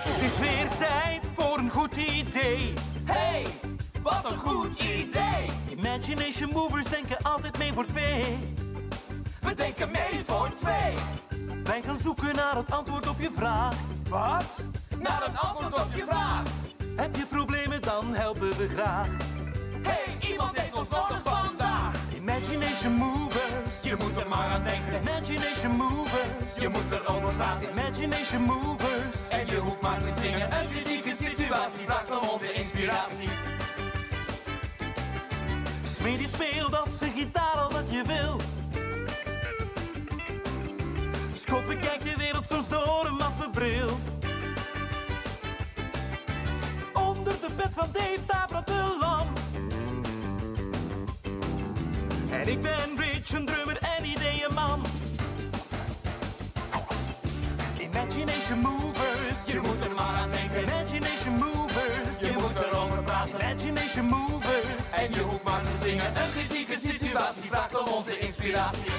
Het is weer tijd voor een goed idee. Hey, wat een goed idee! Imagination Movers denken altijd mee voor twee. We denken mee voor twee. Wij gaan zoeken naar het antwoord op je vraag. Wat? Naar een antwoord op je vraag. Heb je problemen, dan helpen we graag. Hey, iemand heeft ons nodig Imagination Movers. Je moet erover praten. Imagination Movers. En je hoeft maar te zingen. Een kritieke situatie vraagt om onze inspiratie. Smee die speelt op zijn gitaar al wat je wil. Schoppen kijkt de wereld soms door een maffe bril. Onder de bed van Dave, brandt de lamp. En ik ben Rich, een drummer Imagination Movers. Je moet er maar aan denken. Imagination Movers. Je moet erover praten. Imagination Movers. En je hoeft maar te zingen. Een kritieke situatie vraagt om onze inspiratie.